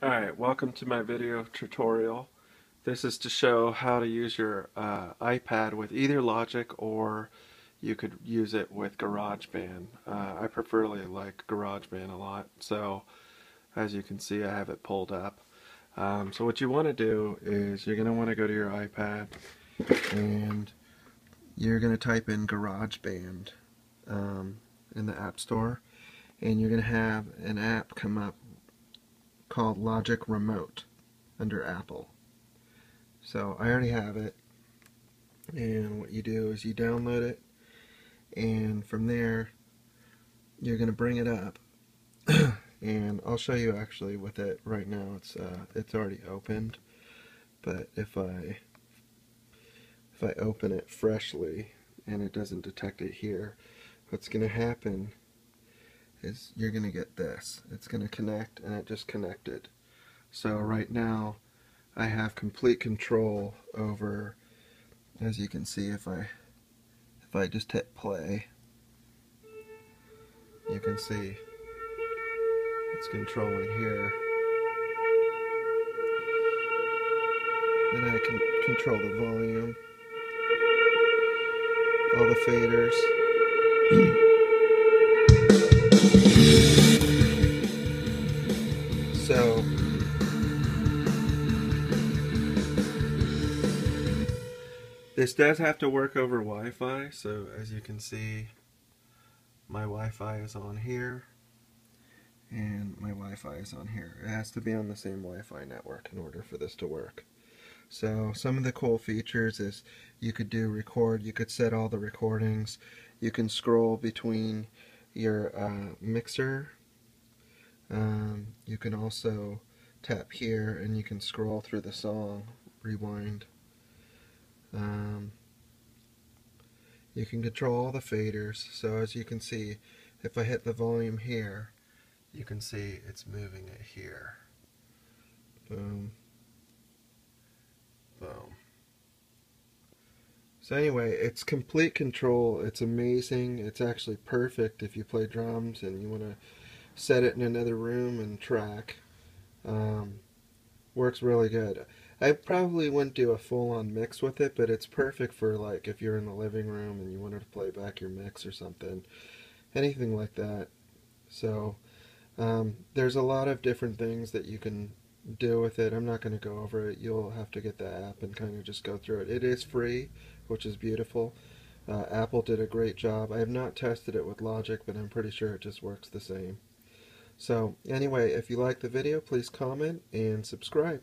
Alright, welcome to my video tutorial. This is to show how to use your uh, iPad with either Logic or you could use it with GarageBand. Uh, I preferably like GarageBand a lot, so as you can see I have it pulled up. Um, so what you want to do is you're going to want to go to your iPad and you're going to type in GarageBand um, in the App Store and you're going to have an app come up called Logic Remote under Apple. So I already have it. And what you do is you download it. And from there you're going to bring it up. And I'll show you actually with it right now. It's uh, it's already opened. But if I if I open it freshly and it doesn't detect it here what's going to happen is you're going to get this. It's going to connect and it just connected. So right now I have complete control over, as you can see if I, if I just hit play, you can see it's controlling here. Then I can control the volume, all the faders. this does have to work over Wi-Fi. So as you can see, my Wi-Fi is on here and my Wi-Fi is on here. It has to be on the same Wi-Fi network in order for this to work. So some of the cool features is you could do record, you could set all the recordings, you can scroll between your uh, mixer um, you can also tap here and you can scroll through the song, rewind. Um, you can control all the faders, so as you can see, if I hit the volume here, you can see it's moving it here. Boom. Boom. So anyway, it's complete control. It's amazing. It's actually perfect if you play drums and you want to set it in another room and track. Um, works really good. I probably wouldn't do a full-on mix with it, but it's perfect for like if you're in the living room and you wanted to play back your mix or something, anything like that. So um, there's a lot of different things that you can do with it. I'm not going to go over it. You'll have to get the app and kind of just go through it. It is free, which is beautiful. Uh, Apple did a great job. I have not tested it with Logic, but I'm pretty sure it just works the same. So anyway, if you like the video, please comment and subscribe.